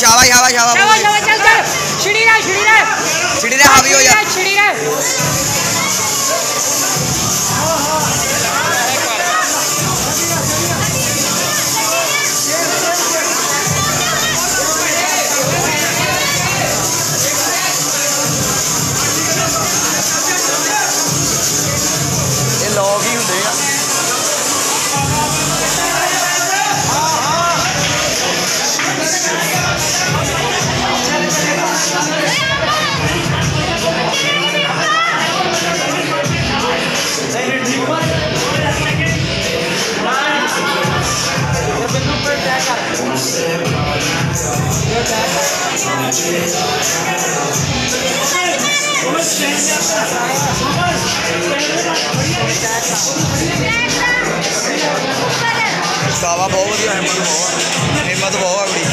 शाबाश शाबाश शाबाश शाबाश शाबाश चल चल छिड़ी रहा छिड़ी रहा छिड़ी रहा हावी हो जा छिड़ी रहा ਸ਼ਾਵਾ ਬਹੁਤ ਵਧੀਆ ਹਿੰਮਤ ਬਹੁਤ ਆ। ਹਿੰਮਤ ਬਹੁਤ ਆ ਕੁੜੀ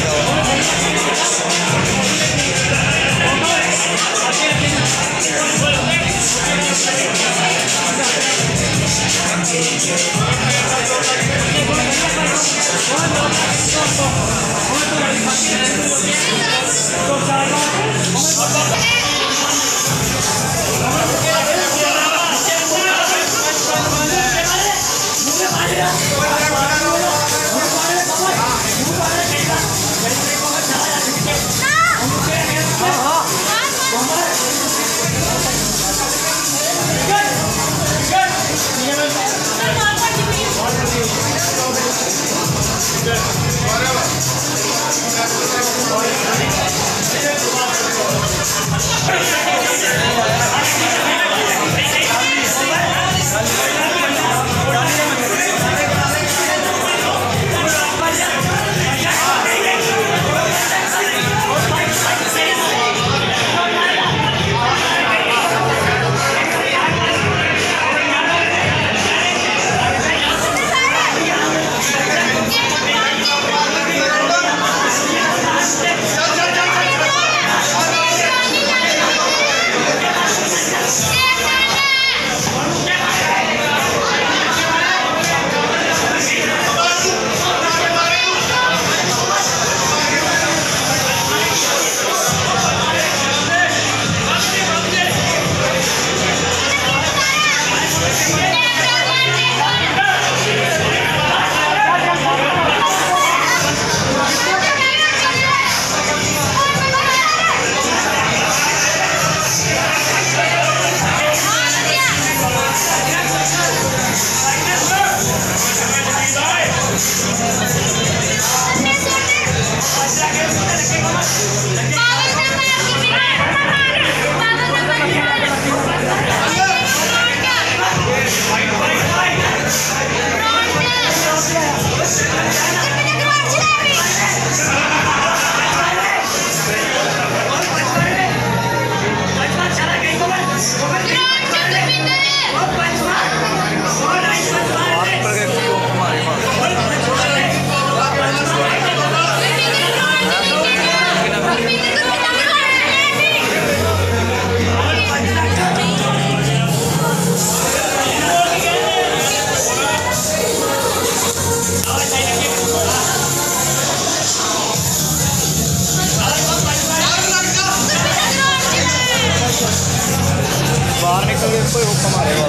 foi roupa amarela.